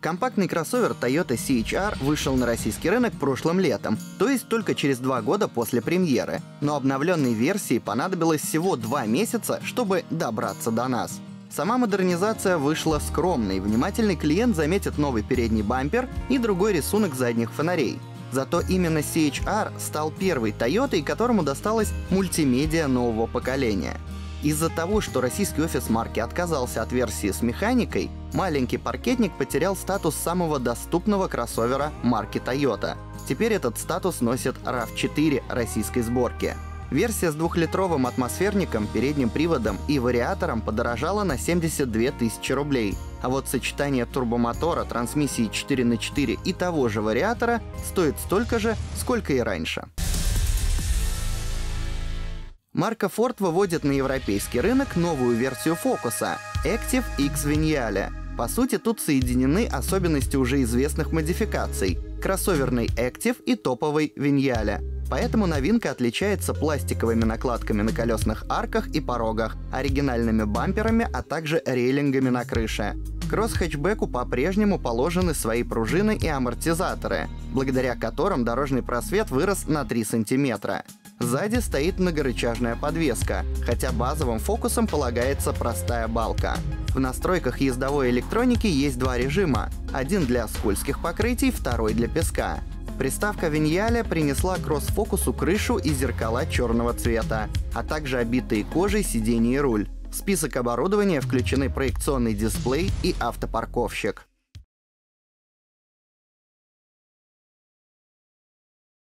Компактный кроссовер Toyota CHR вышел на российский рынок прошлым летом, то есть только через два года после премьеры. Но обновленной версии понадобилось всего два месяца, чтобы добраться до нас. Сама модернизация вышла скромной, внимательный клиент заметит новый передний бампер и другой рисунок задних фонарей. Зато именно CHR стал первой Toyota, которому досталась мультимедиа нового поколения. Из-за того, что российский офис марки отказался от версии с механикой, маленький паркетник потерял статус самого доступного кроссовера марки Toyota. Теперь этот статус носит RAV4 российской сборки. Версия с двухлитровым атмосферником, передним приводом и вариатором подорожала на 72 тысячи рублей. А вот сочетание турбомотора, трансмиссии 4 на 4 и того же вариатора стоит столько же, сколько и раньше. Марка Ford выводит на европейский рынок новую версию Фокуса — Active X Vignale. По сути, тут соединены особенности уже известных модификаций — кроссоверный Active и топовый Vignale. Поэтому новинка отличается пластиковыми накладками на колесных арках и порогах, оригинальными бамперами, а также рейлингами на крыше. Кросс-хэтчбеку по-прежнему положены свои пружины и амортизаторы, благодаря которым дорожный просвет вырос на 3 сантиметра. Сзади стоит многорычажная подвеска, хотя базовым фокусом полагается простая балка. В настройках ездовой электроники есть два режима. Один для скользких покрытий, второй для песка. Приставка Виньяля принесла кросс-фокусу крышу и зеркала черного цвета, а также обитые кожей сиденье и руль. В список оборудования включены проекционный дисплей и автопарковщик.